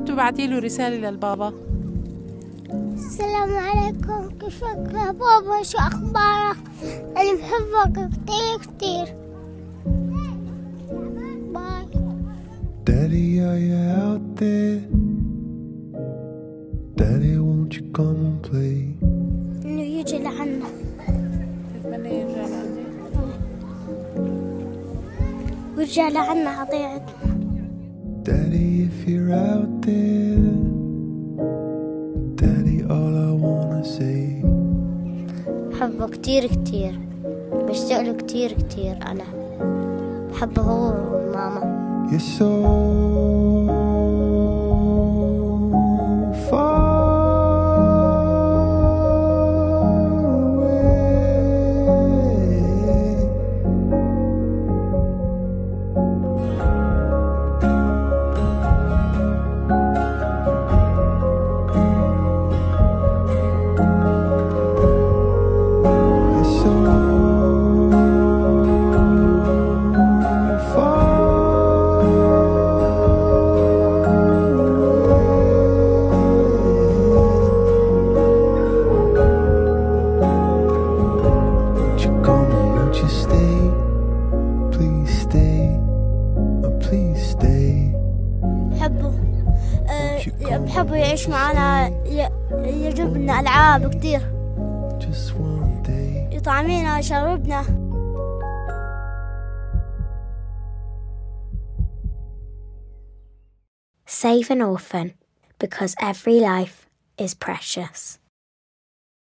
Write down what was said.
بعتي له رسالة للبابا. السلام عليكم. كيفك يا بابا؟ شو أخبارك؟ أنا بحبك كتير كتير. باي. Daddy, are you out there? Daddy, won't you come and play? إنه يجي لعنا. بتمنى يرجع لعندي ويرجع لعنا قضيعتنا Daddy, if you're out there, Daddy, all I wanna say, بحبه كتير كتير بشتاق له كتير كتير أنا بحبه هو وماما you're so بحبوا يعيش معنا لنا ألعاب كتير. يطعمينا يشربنا. Save an orphan because every life is precious.